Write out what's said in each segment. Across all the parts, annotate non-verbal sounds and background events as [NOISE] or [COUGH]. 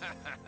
First [LAUGHS] blood.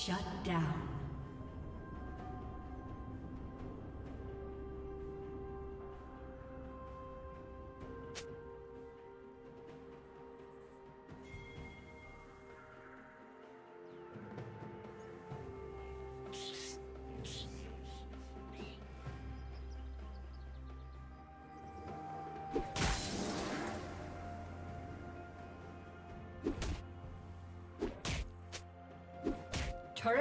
Shut down.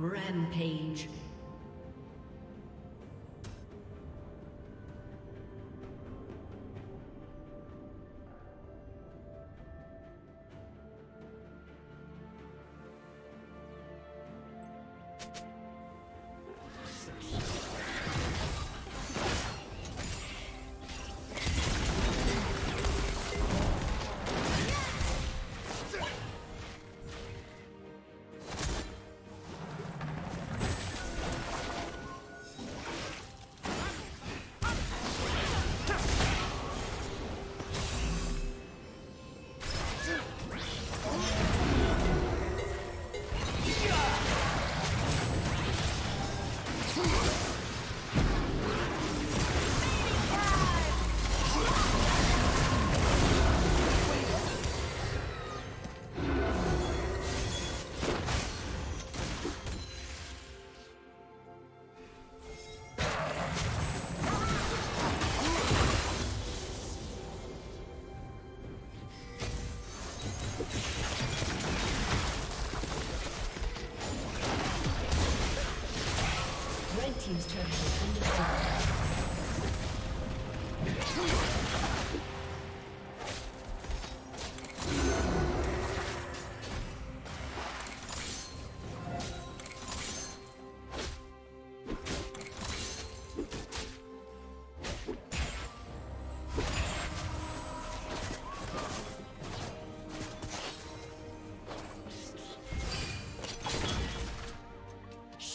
Rampage.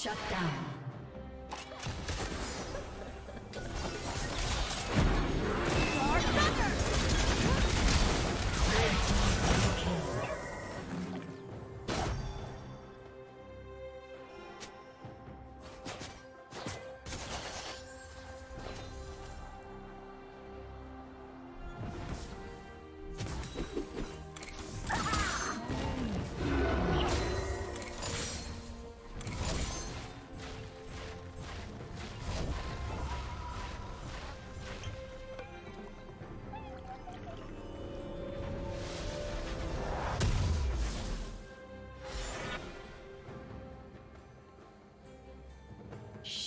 Shut down.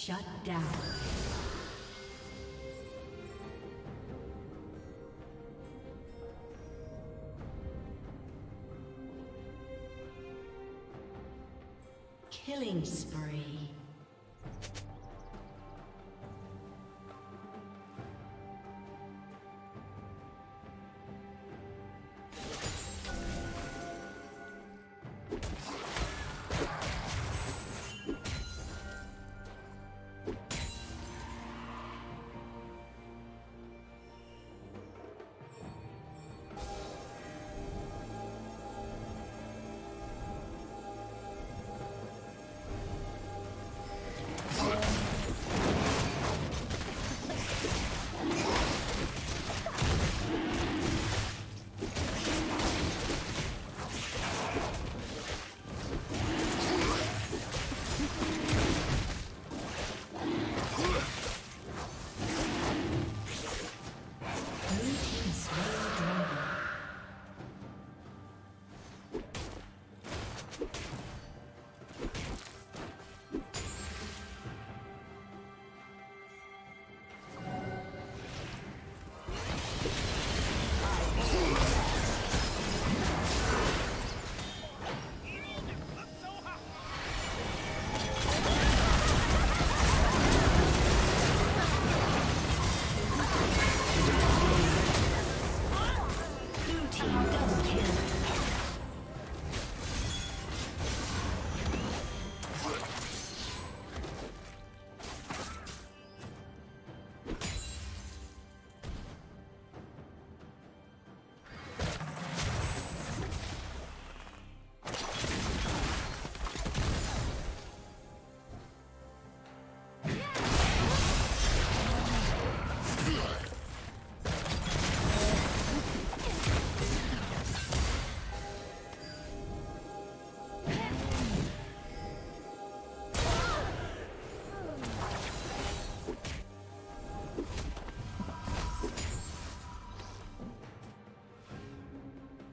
Shut down.